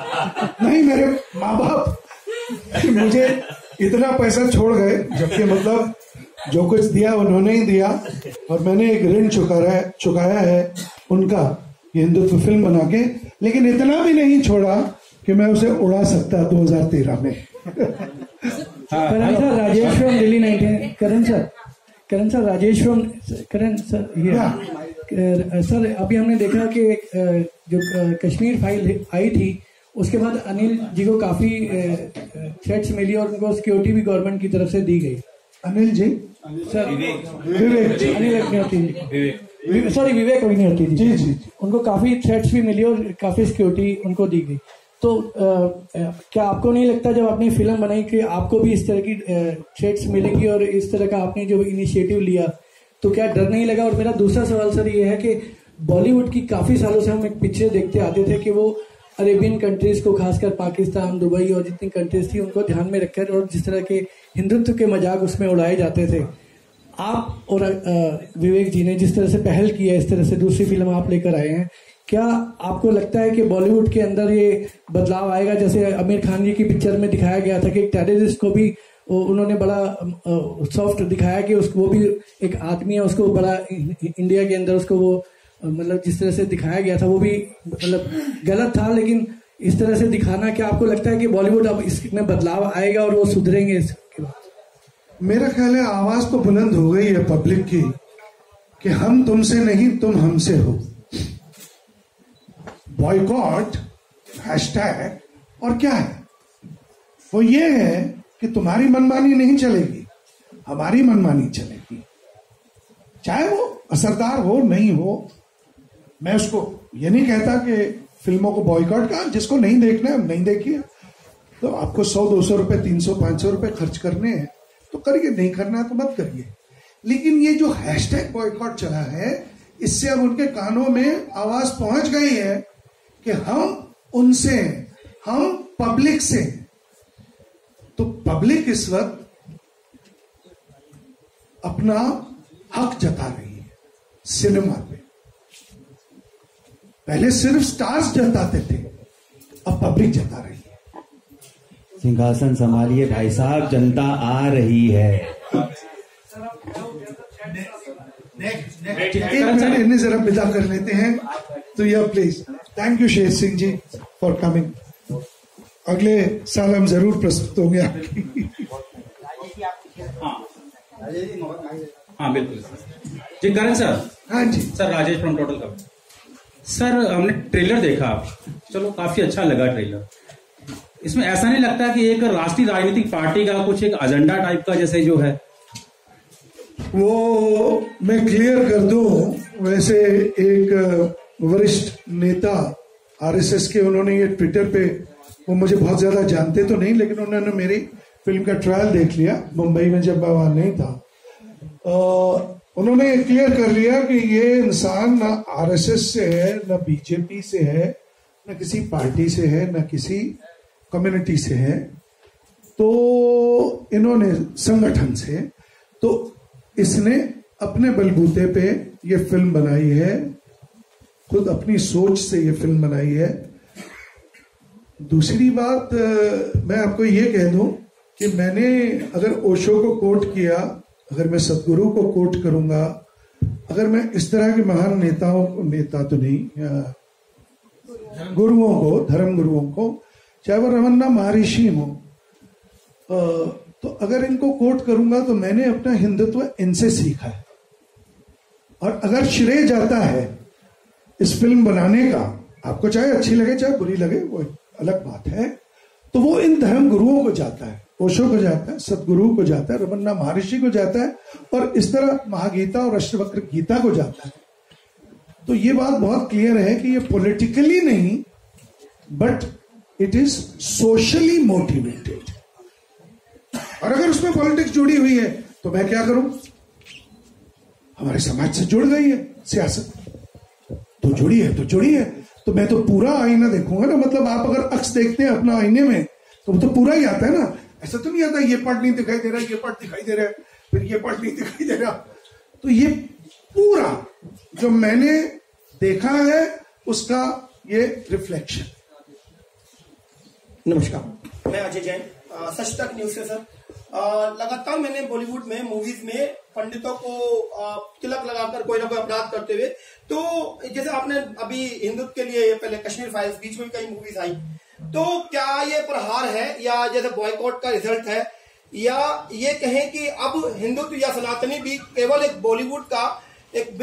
नहीं मेरे माँ बाप मुझे इतना पैसा छोड़ गए जबकि मतलब जो कुछ दिया उन्होंने ही दिया। और मैंने एक ऋण चुकाया चुकाया है उनका हिंदुत्व फ़िल्म बना के। लेकिन इतना भी नहीं छोड़ा कि मैं उसे उड़ा सकता 2013 में। Karan sir Rajesh from Delhi nineteen Karan sir Karan sir Rajesh from Karan sir ये सर अभी हमने देखा कि जो कश्मीर फ़ाइल आई थी उसके बाद अनिल जी को काफ़ी थ्रेट्स मिली और उनको सिक्योरिटी भी गवर्नमेंट की तरफ़ से दी गई। अनिल जी? Sir Vivek Anil Agnihotri sorry Vivek. Agnihotri ji जी जी उनको काफ़ी थ्रेट्स भी मिली और काफ़ी सिक्योरिटी उनको दी गई। तो आ, क्या आपको नहीं लगता जब आपने फ़िल्म बनाई कि आपको भी इस तरह की थ्रेट्स मिलेगी और इस तरह का आपने जो इनिशिएटिव लिया तो क्या डर नहीं लगा? और मेरा दूसरा सवाल सर ये है कि बॉलीवुड की काफ़ी सालों से हम एक पिक्चर देखते आते थे कि वो अरेबियन कंट्रीज़ को, खासकर पाकिस्तान, दुबई और जितनी कंट्रीज़ थी, उनको ध्यान में रखकर और जिस तरह के हिंदुत्व के मज़ाक उसमें उड़ाए जाते थे। आप और विवेक जी ने जिस तरह से पहल की है, इस तरह से दूसरी फ़िल्म आप लेकर आए हैं, क्या आपको लगता है कि बॉलीवुड के अंदर ये बदलाव आएगा? जैसे आमिर खान जी की पिक्चर में दिखाया गया था कि एक टेररिस्ट को भी उन्होंने बड़ा सॉफ्ट दिखाया कि उसको वो भी एक आदमी है, उसको बड़ा इंडिया के अंदर उसको वो मतलब जिस तरह से दिखाया गया था, वो भी मतलब गलत था, लेकिन इस तरह से दिखाना क्या आपको लगता है कि बॉलीवुड अब इसमें बदलाव आएगा और वो सुधरेंगे इसके बाद? मेरा ख्याल है आवाज़ तो बुलंद हो गई है पब्लिक की, कि हम तुमसे नहीं, तुम हमसे हो। बॉयकॉट हैशटैग और क्या है? वो ये है कि तुम्हारी मनमानी नहीं चलेगी, हमारी मनमानी चलेगी। चाहे वो असरदार हो, नहीं हो मैं उसको ये नहीं कहता कि फ़िल्मों को बॉयकॉट का जिसको नहीं देखना है नहीं देखिए। तो आपको सौ, दो सौ रुपए, तीन सौ, पाँच सौ रुपए खर्च करने हैं तो करिए, नहीं करना है तो मत करिए। लेकिन ये जो हैशटैग बॉयकॉट चला है, इससे अब उनके कानों में आवाज़ पहुँच गई है कि हम उनसे हम पब्लिक से तो पब्लिक इस वक्त अपना हक जता रही है सिनेमा पे। पहले सिर्फ़ स्टार्स जताते थे अब पब्लिक जता रही है। सिंहासन संभालिए भाई साहब जनता आ रही है। इन्हें जरा विदा कर लेते हैं। तो यह please thank you Sher Singh ji for coming अगले साल हम ज़रूर प्रस्तुत होंगे आपकी। हाँ। बिल्कुल जी करण सर। हाँ जी। Sir Rajesh from total cover sir, हमने ट्रेलर देखा। चलो, काफ़ी अच्छा लगा ट्रेलर। इसमें ऐसा नहीं लगता कि एक राष्ट्रीय राजनीतिक पार्टी का कुछ एक एजेंडा टाइप का जैसे जो है। वो मैं क्लियर कर दू, वैसे एक वरिष्ठ नेता आरएसएस के, उन्होंने ये ट्विटर पे, वो मुझे बहुत ज़्यादा जानते तो नहीं, लेकिन उन्होंने मेरी फ़िल्म का ट्रायल देख लिया, मुंबई में जब मैं वहाँ नहीं था। उन्होंने क्लियर कर लिया कि ये इंसान ना आरएसएस से है, ना बीजेपी से है, ना किसी पार्टी से है, ना किसी कम्युनिटी से है। तो इन्होंने संगठन से तो इसने अपने बलबूते पे ये फ़िल्म बनाई है। खुद अपनी सोच से ये फ़िल्म बनाई है। दूसरी बात मैं आपको ये कह दूँ कि मैंने अगर ओशो को कोट किया अगर मैं सदगुरु को कोट करूँगा, अगर मैं इस तरह के महान नेताओं को, नेता तो नहीं गुरुओं को, धर्म गुरुओं को, चाहे वो रमन्ना महर्षि हो तो अगर इनको कोट करूँगा तो मैंने अपना हिंदुत्व इनसे सीखा है। और अगर श्रेय जाता है इस फ़िल्म बनाने का, आपको चाहे अच्छी लगे, चाहे बुरी लगे, वो अलग बात है तो वो इन धर्म गुरुओं को जाता है। ओशो को जाता है सदगुरु को जाता है, रमन्ना महर्षि को जाता है और इस तरह महागीता और अष्टवक्र गीता को जाता है। तो ये बात बहुत क्लियर है कि ये पॉलिटिकली नहीं but it is socially motivated और अगर उसमें पॉलिटिक्स जुड़ी हुई है तो मैं क्या करूँ? हमारे समाज से जुड़ गई है, सियासत। तो जुड़ी है तो जुड़ी है। तो मैं तो पूरा आईना देखूँगा ना मतलब आप अगर अक्स देखते हैं अपना आईने में तो वो तो पूरा ही आता है ना। ऐसा तो नहीं आता, ये पार्ट नहीं दिखाई दे रहा, ये पार्ट दिखाई दे रहा है, फिर ये पार्ट नहीं दिखाई दे रहा। तो ये पूरा जो मैंने देखा है, उसका ये रिफ्लेक्शन नमस्कार। मैं अजय जैन सच तक न्यूज़ से, सर। लगातार मैंने बॉलीवुड में मूवीज़ में पंडितों को तिलक लगाकर कोई ना कोई अपराध करते हुए तो जैसे आपने अभी हिंदुत्व के लिए पहले कश्मीर फाइल्स बीच में कई मूवीज़ आई तो क्या ये प्रहार है या जैसे बॉयकॉट का रिज़ल्ट है, या ये कहें कि अब हिंदुत्व या सनातनी भी केवल एक बॉलीवुड का एक